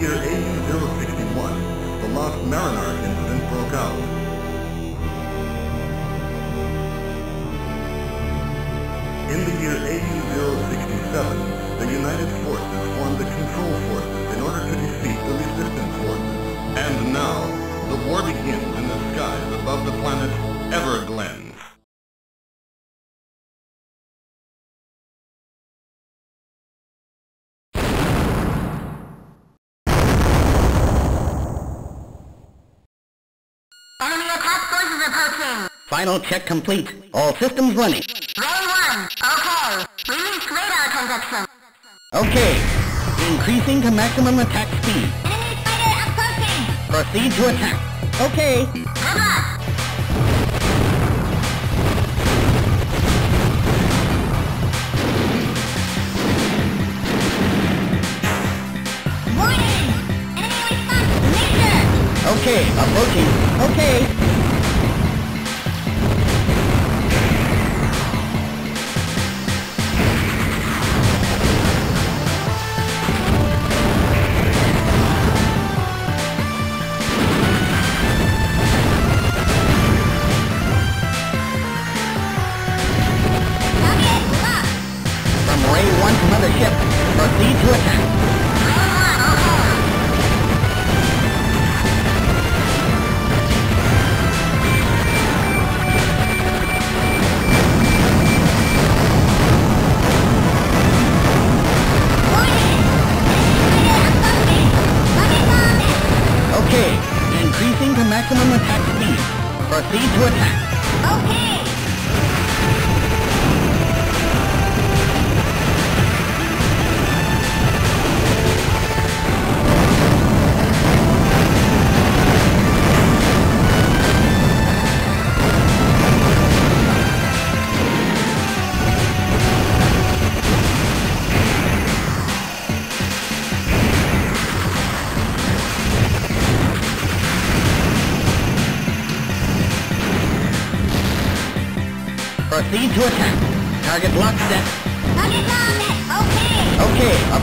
year AU 061, the Lost Mariner. Final check complete. All systems running. Ray 1, okay. Release radar conduction. Okay. Increasing to maximum attack speed. Enemy fighter approaching. Proceed to attack. Okay. Good. Warning! Enemy response, major! Okay, approaching. Okay.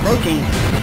broken.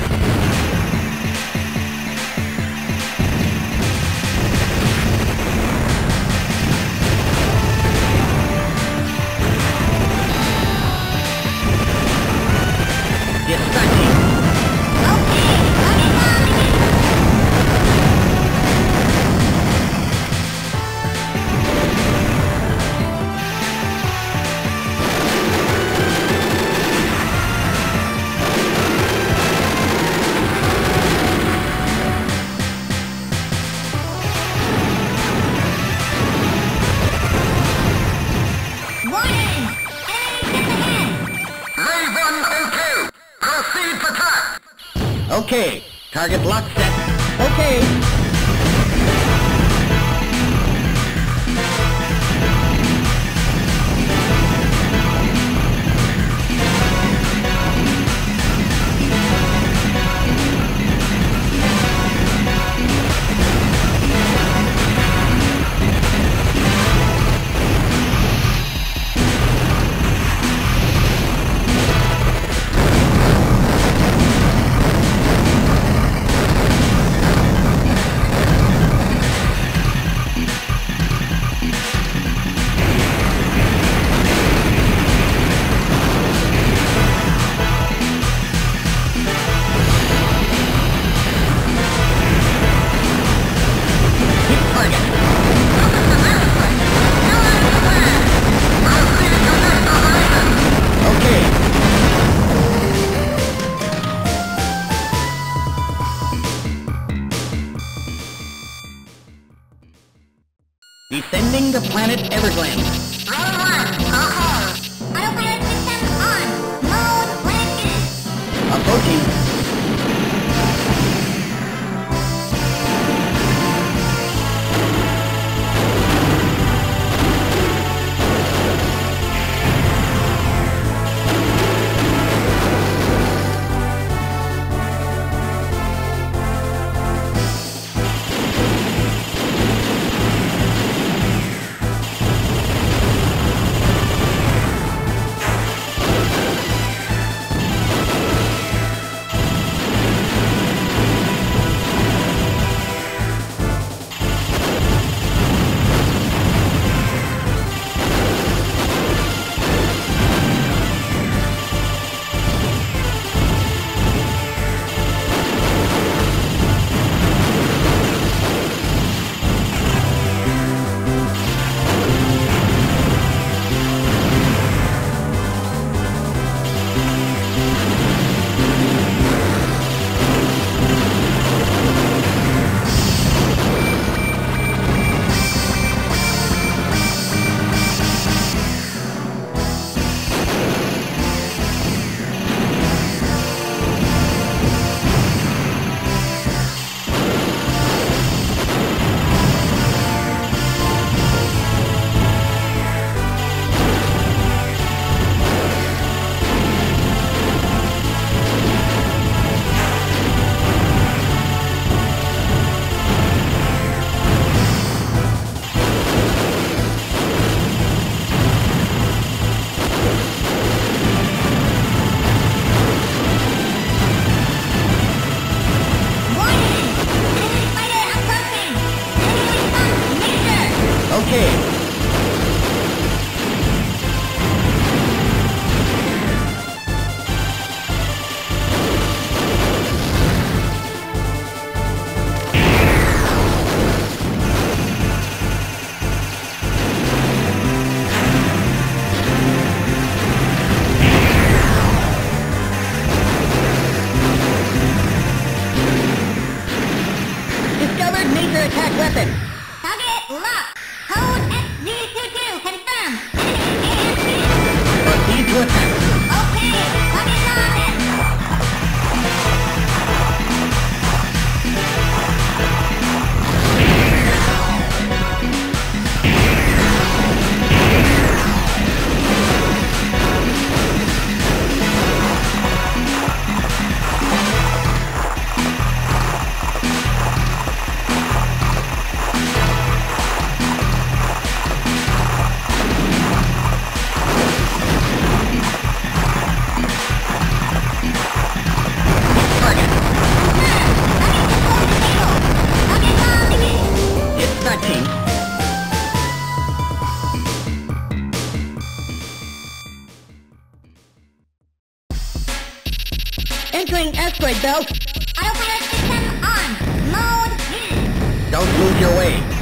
Defending the planet Everglam. Ready uh-huh, uh-huh. one. All hail. Autopilot system on. Mode blanket. Approaching first grade, though. System on. Mode. Don't lose your way.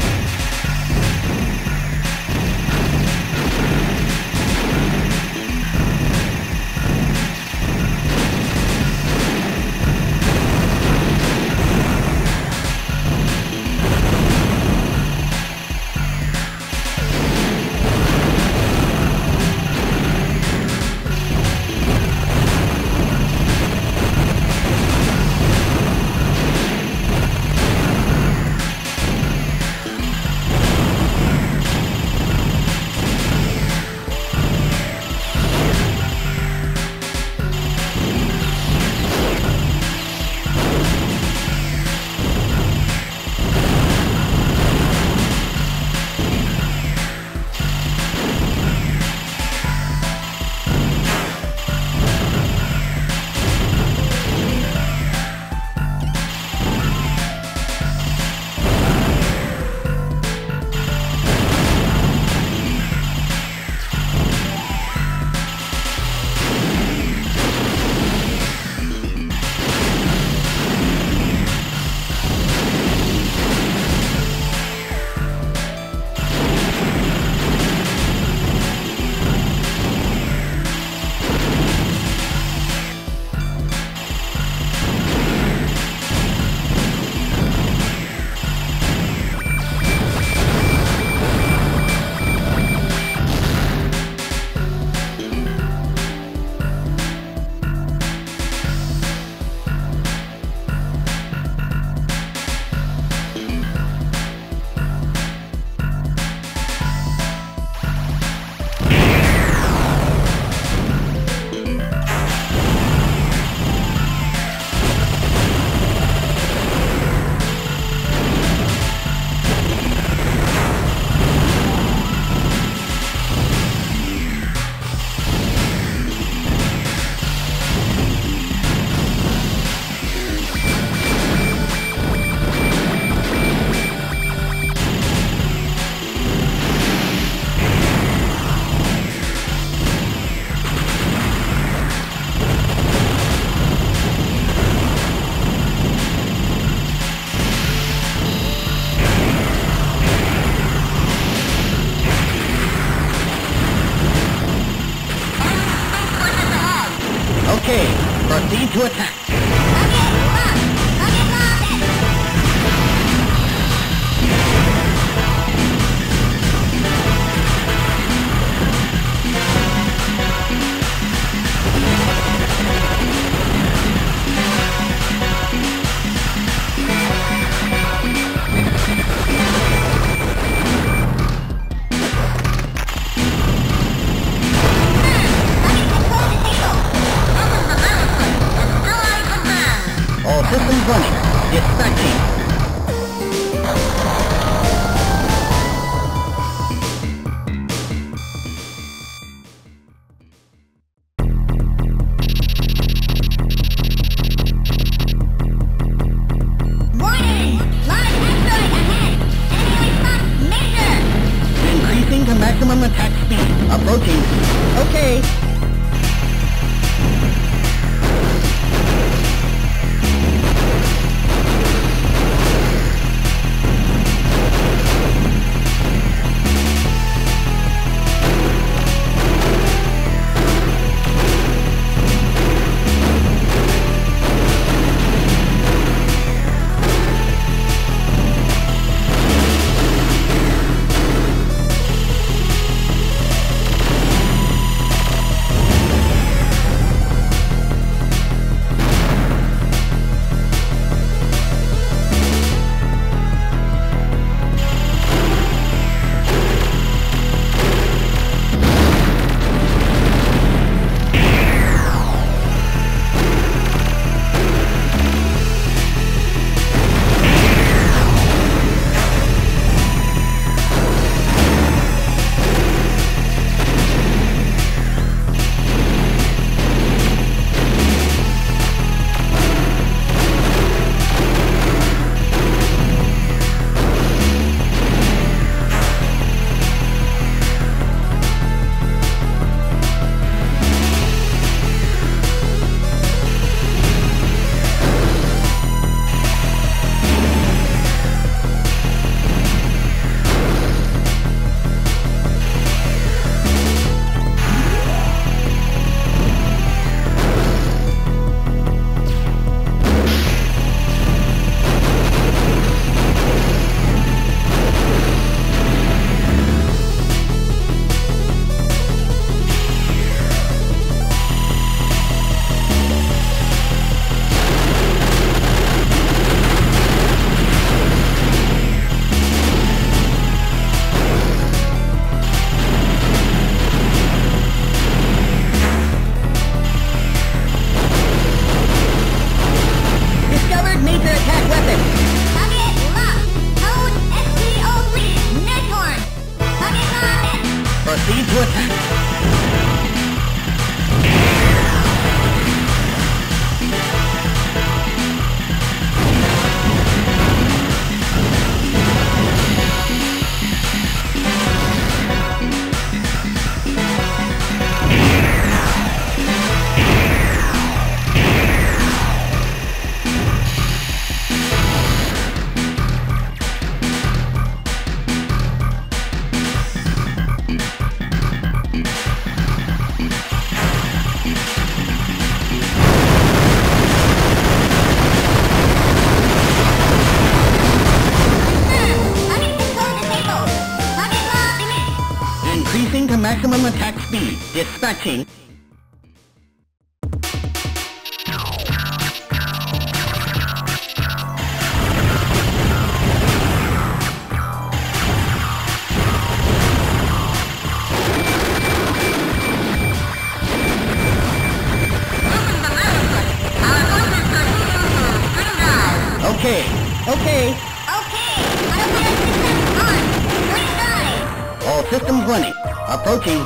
running, approaching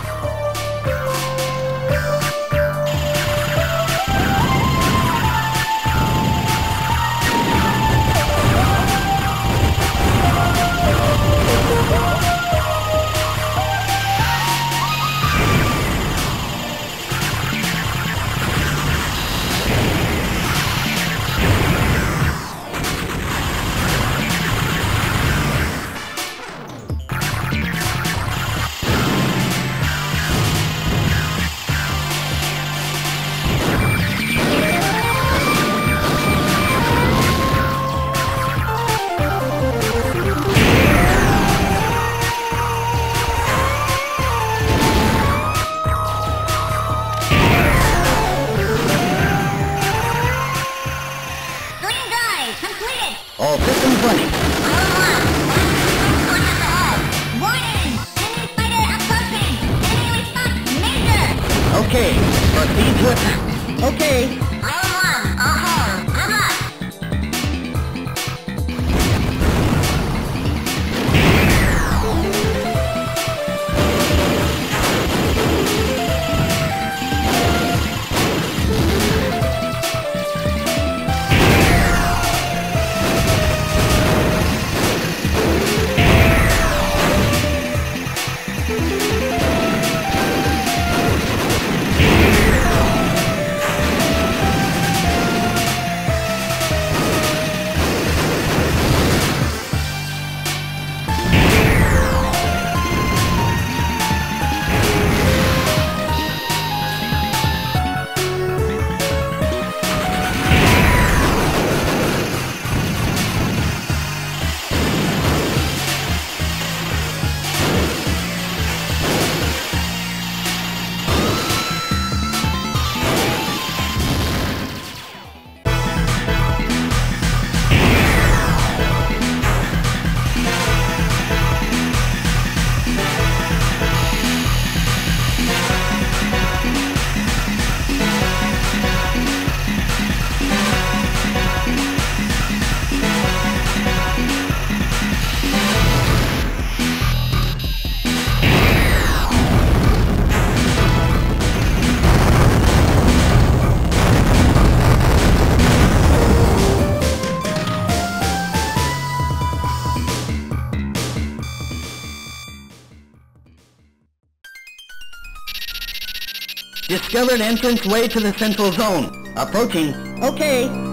Discovered an entrance way to the central zone. Approaching. Okay.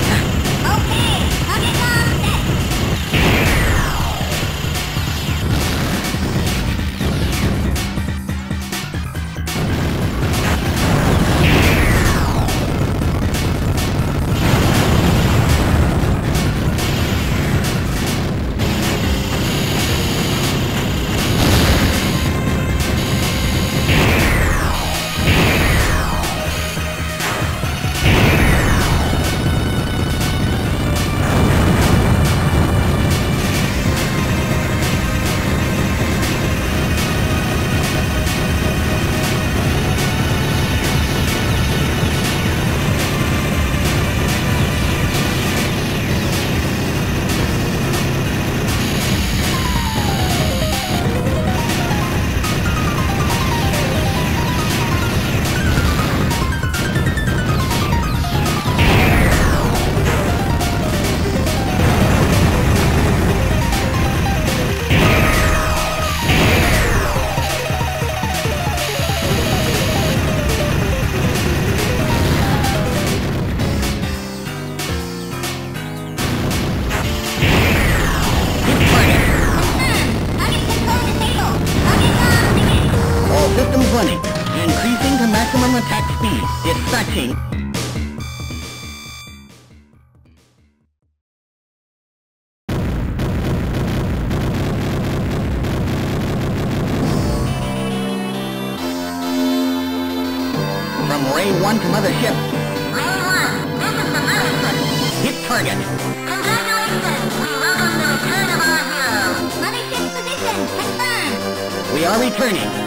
だ From 1 to Mothership. Ray 1, this is the Mothership. Hit target. Congratulations! We welcome the return of our hero. Mothership position confirmed. We are returning.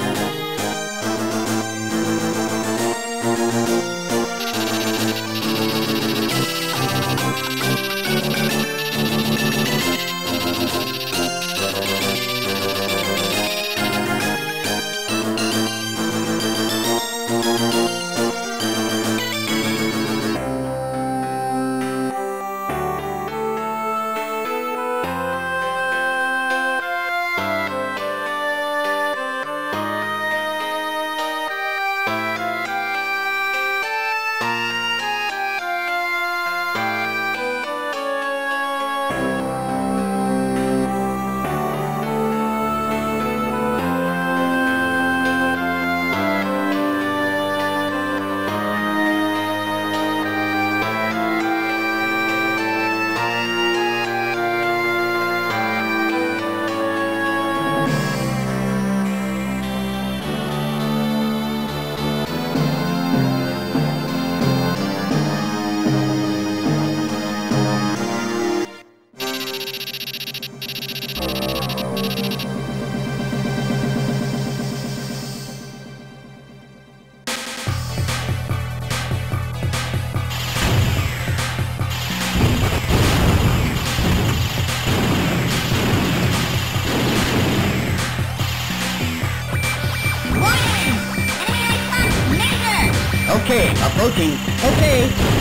Approaching. Okay.